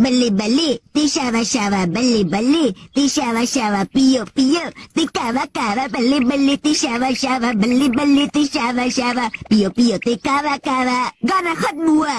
बल्ले बल्ले दिशावा शावा बल्ले बल्ले दिशावा शावा पियो पियो तिकावा कावा बल्ले बल्ले तिशावा शावा बल्ले बल्ले तिशावा शावा पियो पियो तिकावा कावा गाना खत्म हुआ।